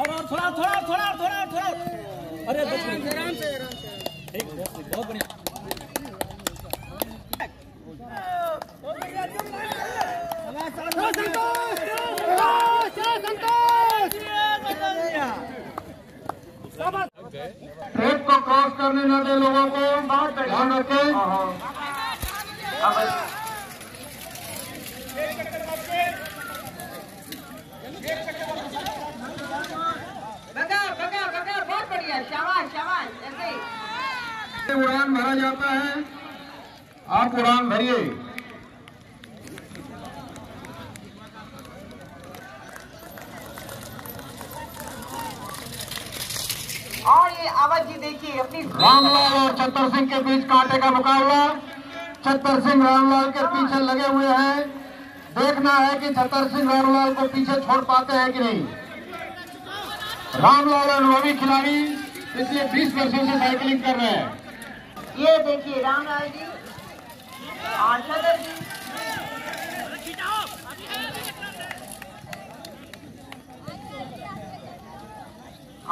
और और थोड़ा थोड़ा थोड़ा थोड़ा थोड़ा अरे आराम से आराम से। ठीक बहुत बहुत बढ़िया ट्रैक को क्रॉस करने न दे लोगों को। ध्यान रखें। शाबाश शाबाश ऐसे उड़ान भरा जाता है। आप उड़ान भरिए। और ये आवाज़ जी देखिए अपनी रामलाल और छत्तर सिंह के बीच कांटे का मुकाबला। छत्तर सिंह रामलाल के पीछे लगे हुए हैं। देखना है कि छत्तर सिंह रामलाल को पीछे छोड़ पाते हैं कि नहीं। रामलाल अनुभवी खिलाड़ी पिछले 20 वर्षों से साइकिलिंग कर रहे हैं। ये देखिए रामलाल जी और सदर जी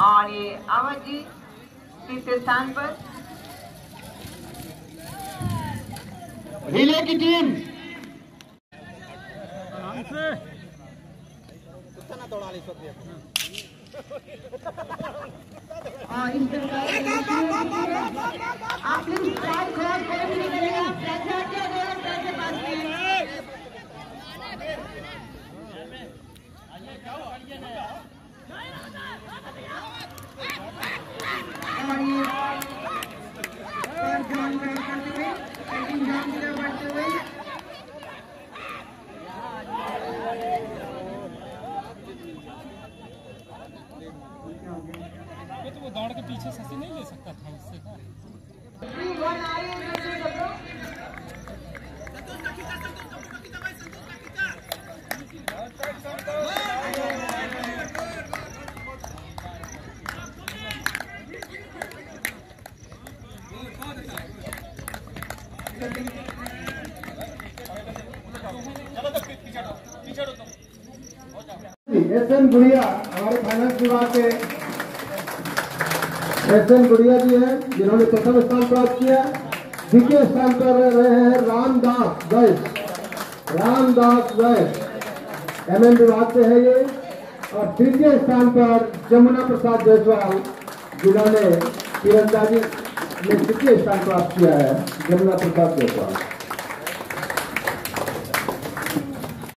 और ये अवध जी तीसरे स्थान पर। रिले की टीम। और इस प्रकार आप लोग करते हुए की तरफ़ बढ़ते हुए तो वो दौड़ के पीछे ससी नहीं ले सकता था उससे का Three, one, आ रही है दूसरी तरफ़। एस एन गुड़िया, हमारे फाइनेंस विभाग के एस एन गुड़िया जी हैं, जिन्होंने प्रथम स्थान प्राप्त किया। द्वितीय स्थान पर रहे हैं रामदास वैश रामदास वैश एम एन विभाग से है ये। और तृतीय स्थान पर जमुना प्रसाद जायसवाल, जिन्होंने तीरंदाजी में तृतीय स्थान प्राप्त किया है जमुना प्रसाद जायसवाल